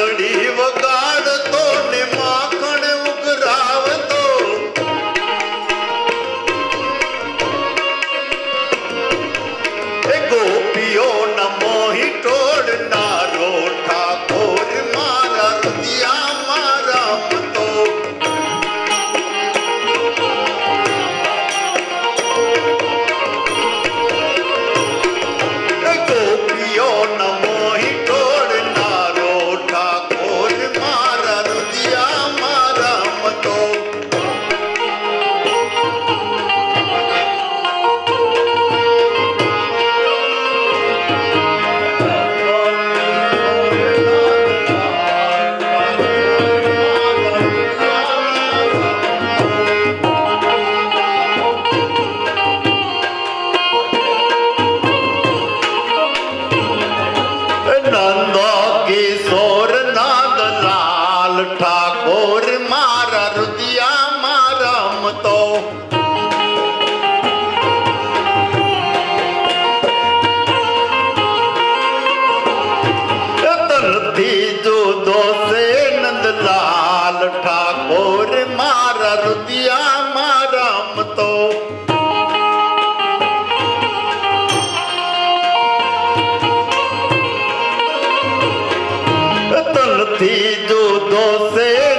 ನಡಿಯುವ नंद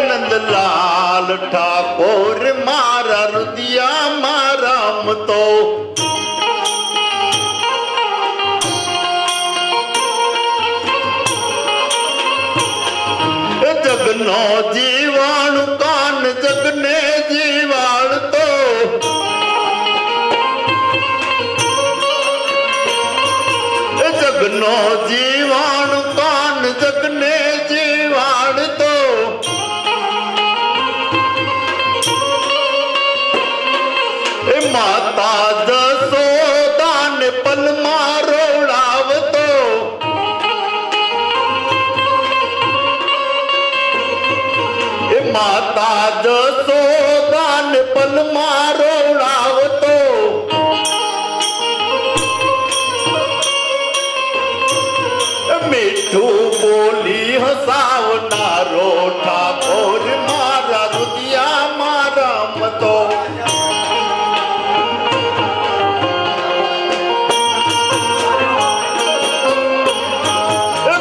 नंदलाल ठाकुर मारा रुदिया माराम जगनो जीवाणु कान जगने जीवाण तो। जगनो जीवाणु कान जगने માણસો બાનપન મારો લાવતો. મીઠું બોલી હસાવનારો ઠાકોર, મારા દુનિયા મારા મતો.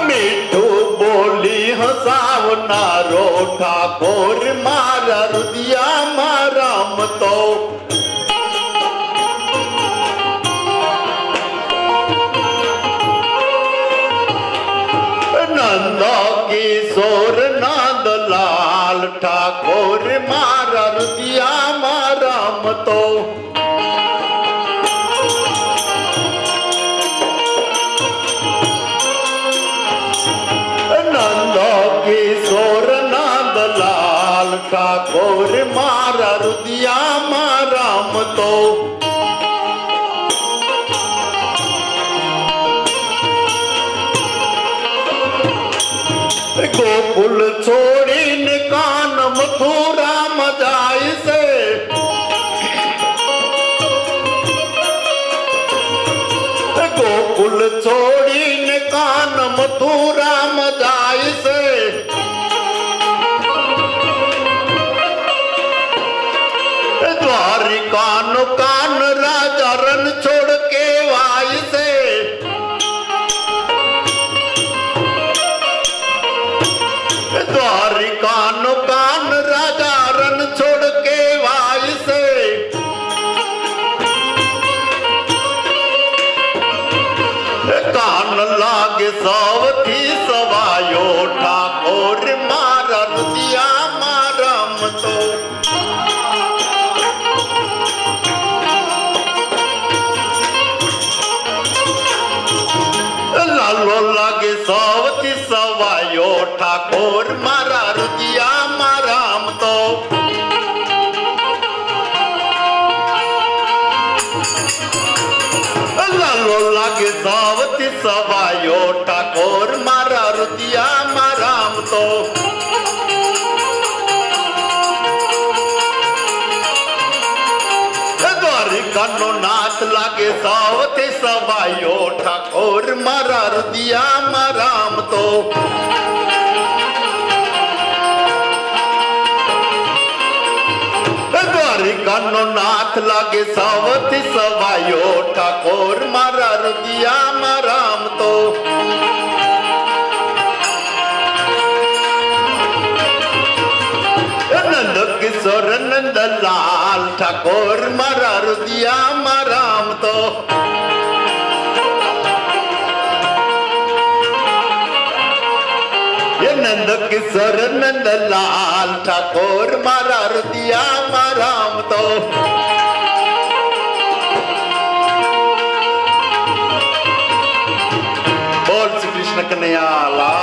મીઠું બોલી હસાવનારો ઠાકોર મારા नंद किशोर नंद लाल ठाकोर मार कीअ माराम त दिया माराम तो। गोकुल छोड़ी कान मथुरा मजाई से। गोकुल छोड़ी कान मथुरा हमारी कान कान राजा रन छोड़ के वाई से। द्वारी कान कान राजा रन छोड़ के वाई से। कान लागे सावती सवायो ठाकुर मारन दिया। ठाकुर मारा रुदिया माराम तो। लालो लागे सावती सवायो ठाकुर मारा रुदिया माराम तो। कानो नाथ लागे सावते सवायो ठाकुर मारा रुदिया माराम तो। કાનો નાથ લાગે સાવથી સવાયો ઠાકોર મારા રુદિયા મારામ તો કિશોર નંદલાલ ઠાકોર મારા રુદિયા મારામ તો जनक शरण लाल ठाकुर मारा रुदिया माराम तो। बोल श्री कृष्ण कन्या लाल